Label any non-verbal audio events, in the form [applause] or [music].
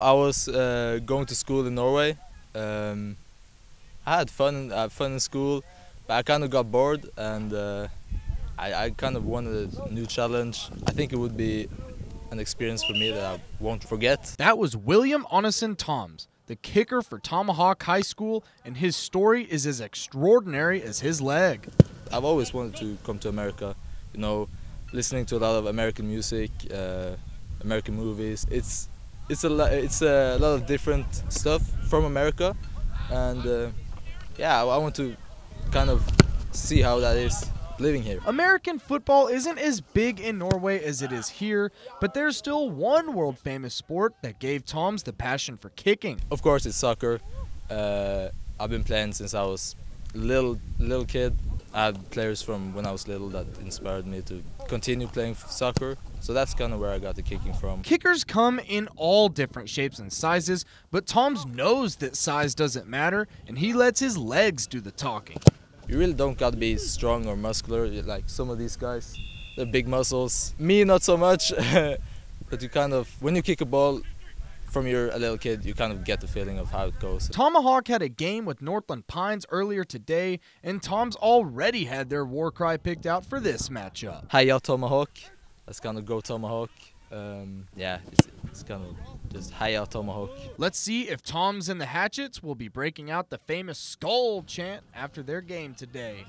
I was uh, going to school in Norway. Um, I had fun, I had fun in school, but I kind of got bored and uh, I, I kind of wanted a new challenge. I think it would be an experience for me that I won't forget. That was William Onison Toms, the kicker for Tomahawk High School, and his story is as extraordinary as his leg. I've always wanted to come to America, you know, listening to a lot of American music, uh, American movies. It's it's a lo- it's a lot of different stuff from America, and uh, yeah, I, I want to kind of see how that is living here. American football isn't as big in Norway as it is here, but there's still one world famous sport that gave Toms the passion for kicking. Of course, it's soccer. Uh, I've been playing since I was little little kid. I had players from when I was little that inspired me to continue playing soccer. So that's kind of where I got the kicking from. Kickers come in all different shapes and sizes, but Toms knows that size doesn't matter, and he lets his legs do the talking. You really don't got to be strong or muscular like some of these guys. They're big muscles. Me, not so much. [laughs] but you kind of, when you kick a ball from you're a little kid, you kind of get the feeling of how it goes. Tomahawk had a game with Northland Pines earlier today, and Toms already had their war cry picked out for this matchup. Heia Tomahawk. That's kind of go Tomahawk. Um, yeah, it's, it's kind of just Heia Tomahawk. Let's see if Toms and the Hatchets will be breaking out the famous Skol chant after their game today.